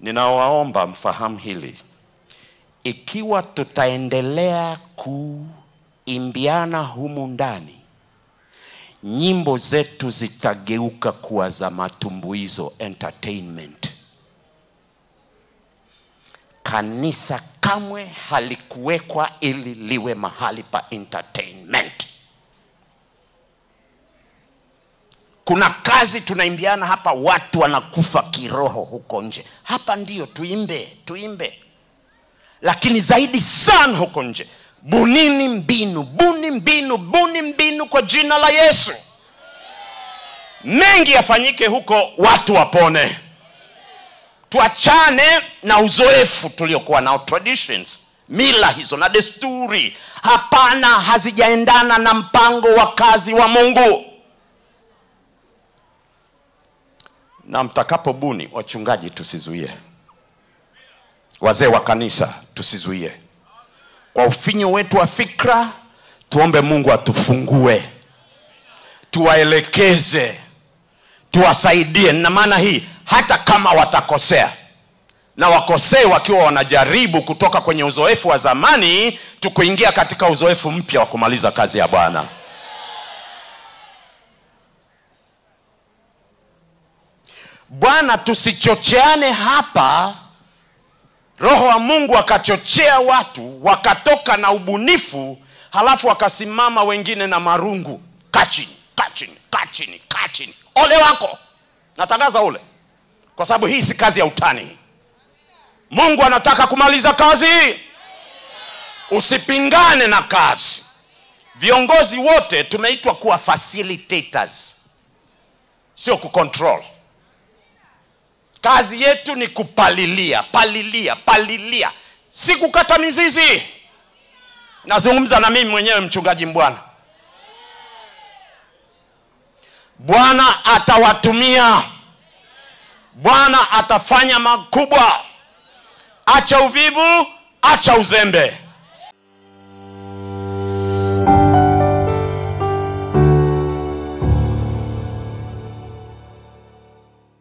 ninawaomba mfahamu hili. Ikiwa tutaendelea kuimbiana humu ndani nyimbo zetu zitageuka kuwa za matumbuizo entertainment. Kanisa kamwe halikuwekwa ili liwe mahali pa entertainment kuna kazi tunaimbiana hapa watu wanakufa kiroho huko nje. Hapa ndio tuimbe tuimbe. Lakini zaidi sana huko nje. Bunini mbinu buni mbinu buni mbinu kwa jina la yesu. Mengi yafanyike huko watu wapone. Tuachane na uzoefu tuliokuwa nao traditions mila hizo na desturi. Hapana hazijaendana na mpango wa kazi wa mungu na mtakapobuni wachungaji tusizuie. Wazee wa kanisa tusizuie. Kwa ufinyo wetu wa fikra tuombe mungu atufungue. Tuwaelekeze. Tuwasaidie. Na maana hii hata kama watakosea na wakosee wakiwa wanajaribu kutoka kwenye uzoefu wa zamani tukuingia katika uzoefu mpya wa kumaliza kazi ya bwana bwana tusichocheane hapa. Roho wa mungu akachochea watu wakatoka na ubunifu halafu wakasimama wengine na marungu. Kachini kachini kachini kachini ole wako. Natangaza ule kwa sababu hii si kazi ya utani. Mungu anataka kumaliza kazi. Usipingane na kazi. Viongozi wote tumeitwa kuwa facilitators. Sio kucontrol kazi yetu ni kupalilia palilia palilia. Si kukata mizizi. Nazungumza na mimi mwenyewe mchungaji mbwana. Bwana atawatumia. Bwana atafanya makubwa. Acha uvivu acha uzembe